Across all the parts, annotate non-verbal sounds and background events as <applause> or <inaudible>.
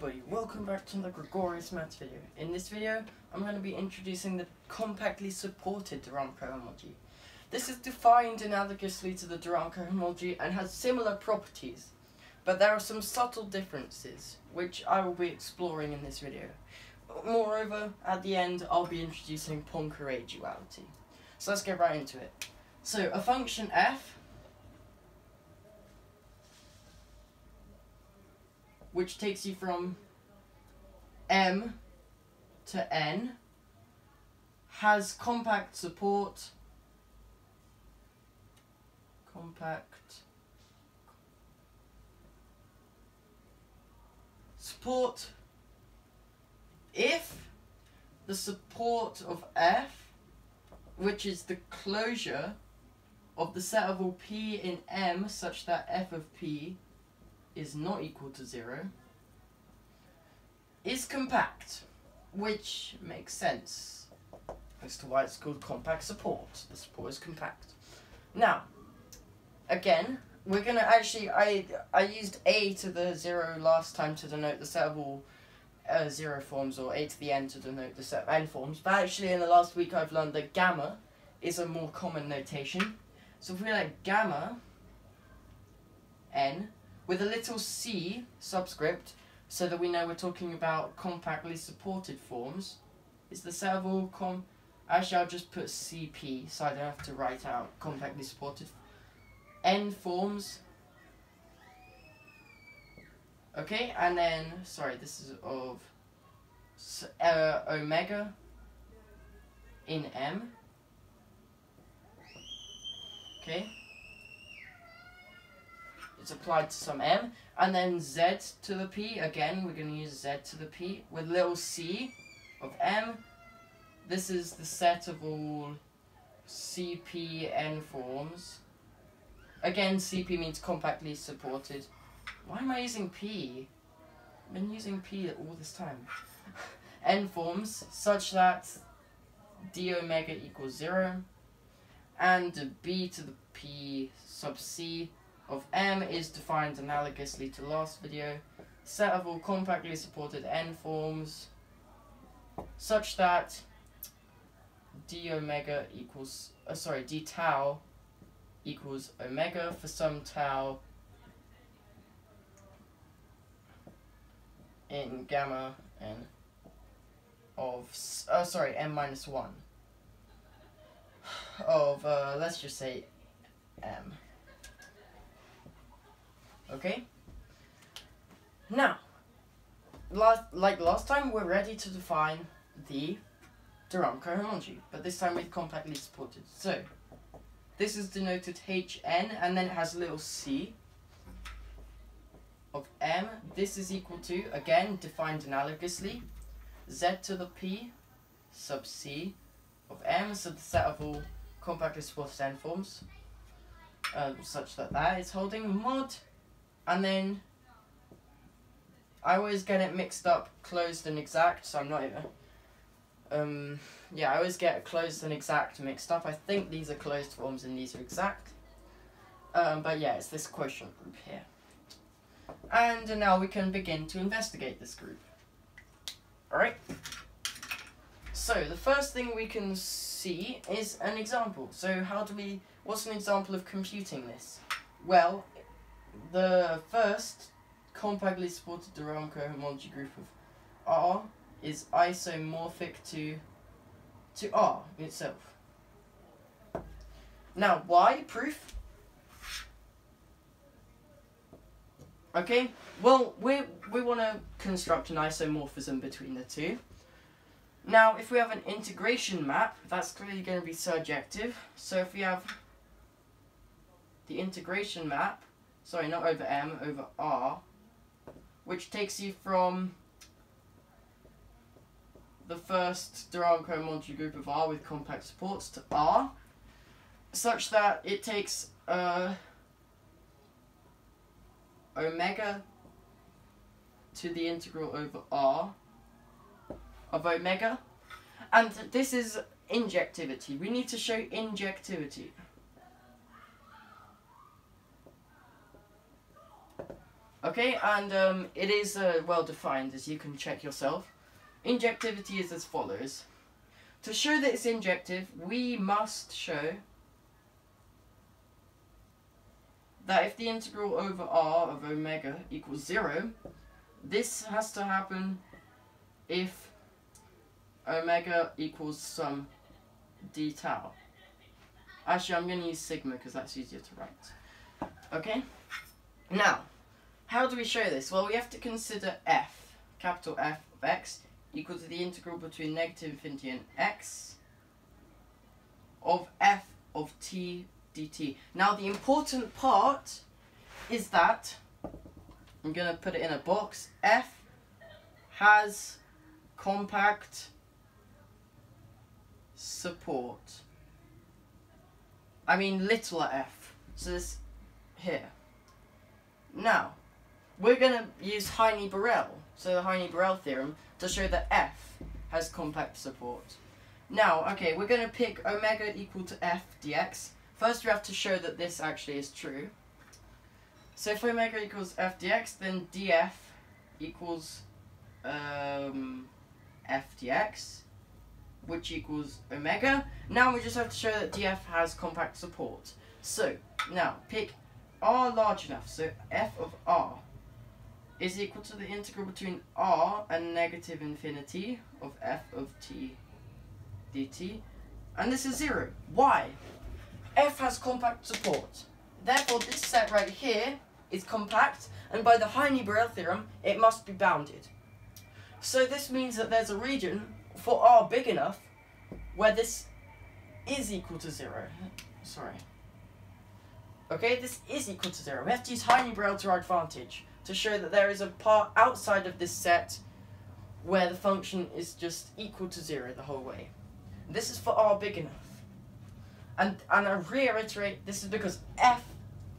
everybody, welcome back to the Gregorious Maths video. In this video, I'm going to be introducing the compactly supported Rham cohomology. This is defined analogously to de Rham cohomology and has similar properties, but there are some subtle differences, which I will be exploring in this video. Moreover, at the end, I'll be introducing Poincare duality. So let's get right into it. So, a function f which takes you from M to N, has compact support, compact support. If the support of F, which is the closure of the set of all P in M such that F of P is not equal to 0 is compact, which makes sense as to why it's called compact support. The support is compact. Now, again, we're gonna actually, I, I used A to the 0 last time to denote the set of all uh, 0 forms, or A to the N to denote the set of N forms, but actually in the last week I've learned that gamma is a more common notation. So if we like gamma N with a little c subscript so that we know we're talking about compactly supported forms. Is the set of all com actually I'll just put CP so I don't have to write out compactly supported n forms. Okay and then sorry this is of uh, omega in M. Okay it's applied to some m, and then z to the p, again we're going to use z to the p, with little c of m. This is the set of all CPN forms. Again, CP means compactly supported. Why am I using P? I've been using P all this time. <laughs> N forms such that d omega equals 0 and b to the p sub c of M is defined analogously to last video. Set of all compactly supported N forms such that d omega equals, uh, sorry, d tau equals omega for some tau in gamma n of, uh, sorry, n minus 1 <sighs> of, uh, let's just say m. Okay? Now, last, like last time, we're ready to define the de Rham cohomology, but this time with compactly supported. So, this is denoted Hn, and then it has a little c of m. This is equal to, again, defined analogously, z to the p sub c of m, so the set of all compactly supported n forms, um, such that that is holding mod and then I always get it mixed up, closed and exact, so I'm not even, um, yeah, I always get closed and exact mixed up. I think these are closed forms and these are exact. Um, but yeah, it's this quotient group here. And now we can begin to investigate this group. Alright? So, the first thing we can see is an example. So, how do we, what's an example of computing this? Well, the first compactly supported de Rham cohomology group of R is isomorphic to to R itself. Now, why proof? Okay, well, we we want to construct an isomorphism between the two. Now, if we have an integration map, that's clearly going to be surjective. So if we have the integration map, sorry, not over M, over R, which takes you from the first Rham cohomology group of R with compact supports to R, such that it takes uh, omega to the integral over R of omega, and this is injectivity. We need to show injectivity. Okay, and um, it is uh, well defined as you can check yourself. Injectivity is as follows. To show that it's injective, we must show that if the integral over r of omega equals 0, this has to happen if omega equals some d tau. Actually, I'm going to use sigma because that's easier to write. Okay? Now, how do we show this? Well, we have to consider f, capital F of x, equal to the integral between negative infinity and x of f of t dt. Now, the important part is that, I'm going to put it in a box, f has compact support. I mean little f. So this here. Now, we're going to use Heine-Borel, so the Heine-Borel theorem, to show that f has compact support. Now, okay, we're going to pick omega equal to f dx. First we have to show that this actually is true. So if omega equals f dx, then df equals um, f dx, which equals omega. Now we just have to show that df has compact support. So, now, pick r large enough, so f of r is equal to the integral between r and negative infinity of f of t dt. And this is 0. Why? f has compact support. Therefore, this set right here is compact, and by the Heine-Borel theorem, it must be bounded. So this means that there's a region for r big enough where this is equal to 0. Sorry. Okay, this is equal to 0. We have to use Heine-Borel to our advantage to show that there is a part outside of this set where the function is just equal to 0 the whole way. This is for r big enough. And, and I reiterate, this is because f,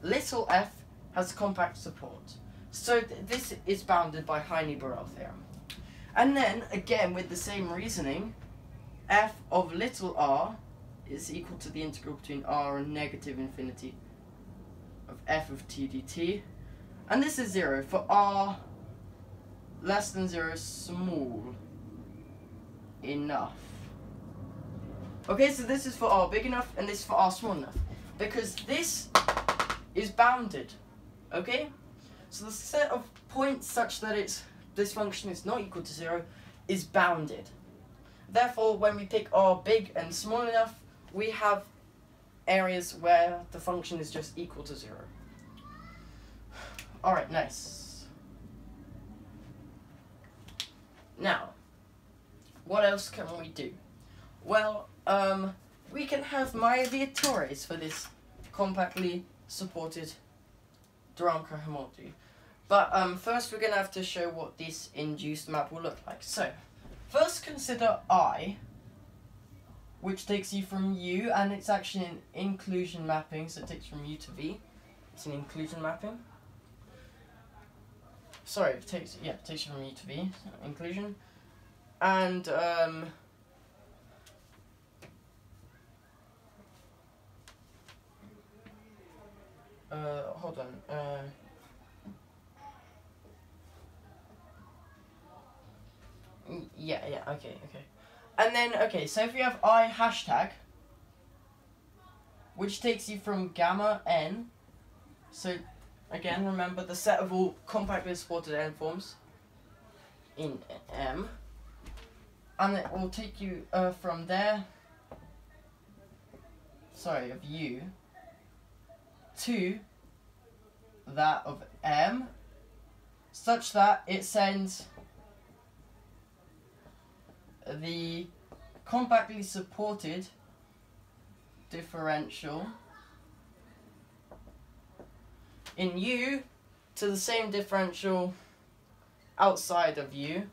little f, has compact support. So th this is bounded by Heine-Borel theorem. And then, again, with the same reasoning, f of little r is equal to the integral between r and negative infinity of f of t dt. And this is 0 for r less than 0 small enough. Okay, so this is for r big enough and this is for r small enough. Because this is bounded. Okay? So the set of points such that it's this function is not equal to 0 is bounded. Therefore, when we pick r big and small enough, we have areas where the function is just equal to 0. Alright, nice. Now, what else can we do? Well, um, we can have Mayer-Vietoris for this compactly supported de Rham cohomology. But um, first we're going to have to show what this induced map will look like. So, first consider I, which takes you from U, and it's actually an inclusion mapping, so it takes from U to V. It's an inclusion mapping. Sorry, it takes yeah, it takes you from U to V, inclusion. And um uh hold on. Uh yeah, yeah, okay, okay. And then okay, so if you have I hashtag which takes you from gamma n so Again, remember the set of all compactly supported n forms in M. And it will take you uh, from there, sorry, of U, to that of M, such that it sends the compactly supported differential in U to the same differential outside of U.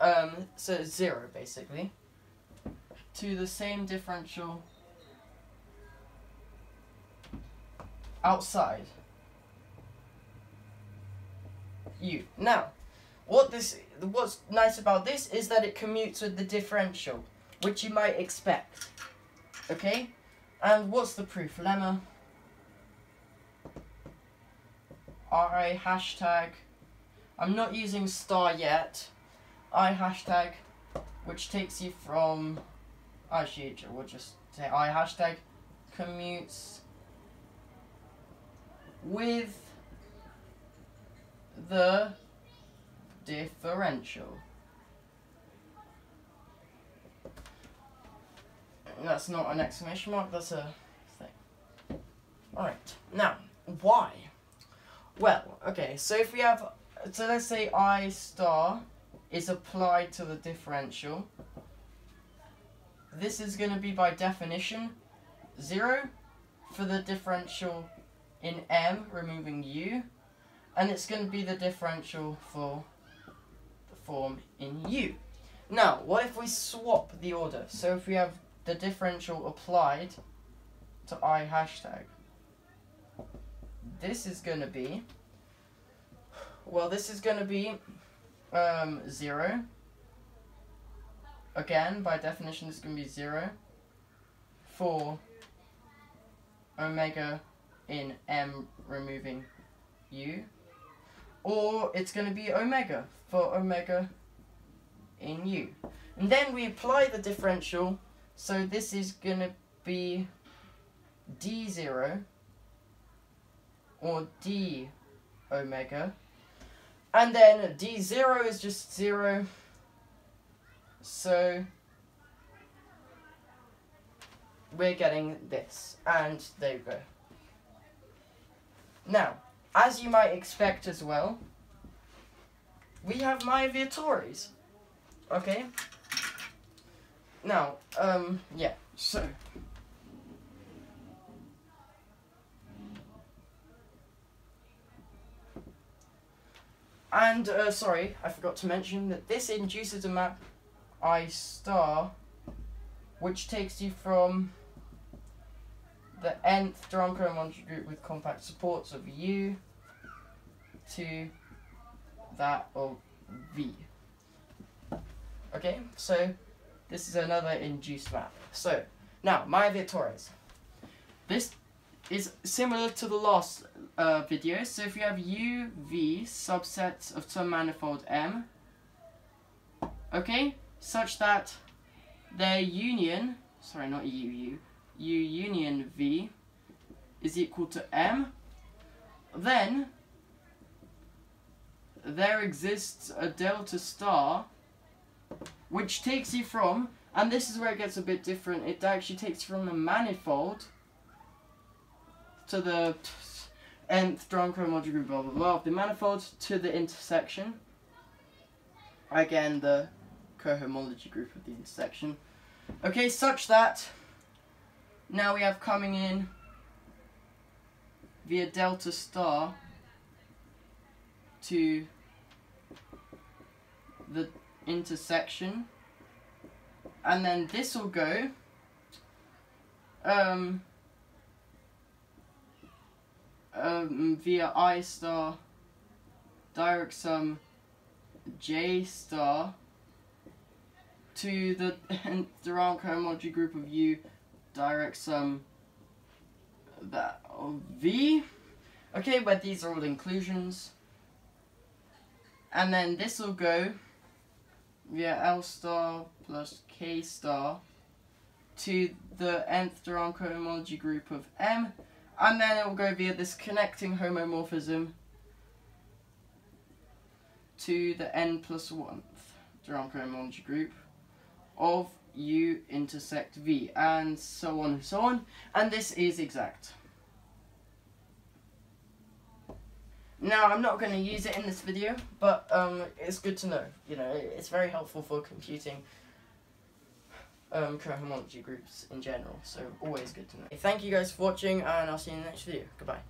Um, so zero basically. To the same differential outside U. Now, what this what's nice about this is that it commutes with the differential, which you might expect. Okay? And what's the proof? Lemma I hashtag, I'm not using star yet, I hashtag, which takes you from, actually, we'll just say I hashtag commutes with the differential. That's not an exclamation mark, that's a thing. Alright, now? Well, okay, so if we have, so let's say I star is applied to the differential. This is going to be by definition 0 for the differential in m, removing u, and it's going to be the differential for the form in u. Now, what if we swap the order? So if we have the differential applied to i hashtag, this is going to be, well, this is going to be um, 0. Again, by definition, it's going to be 0 for omega in m removing u. Or it's going to be omega for omega in u. And then we apply the differential, so this is going to be d0 or d omega. And then d0 is just 0, so we're getting this. And there you go. Now, as you might expect as well, we have Mayer-Vietoris. Okay? Now, um, yeah, so. And, uh, sorry, I forgot to mention that this induces a map I star, which takes you from the nth de Rham cohomology group with compact supports of U to that of V. Okay, so this is another induced map. So, now, my Torres. This is similar to the last uh, video. So if you have U, V, subsets of some manifold M, okay, such that their union, sorry, not U, U, U union V is equal to M, then there exists a delta star which takes you from, and this is where it gets a bit different, it actually takes you from the manifold to the nth de Rham cohomology group, blah blah blah, of the manifold to the intersection. Again, the cohomology group of the intersection. Okay, such that now we have coming in via delta star to the intersection and then this will go um, um, via I star direct sum J star to the <laughs> de Rham cohomology group of U direct sum that of V. Okay, but these are all inclusions. And then this will go via L star plus K star to the nth de Rham cohomology group of M. And then it will go via this connecting homomorphism to the n plus 1th de Rham cohomology group of U intersect V, and so on and so on. And this is exact. Now, I'm not going to use it in this video, but um, it's good to know. You know, it's very helpful for computing um, cohomology groups in general, so always good to know. Thank you guys for watching, and I'll see you in the next video. Goodbye.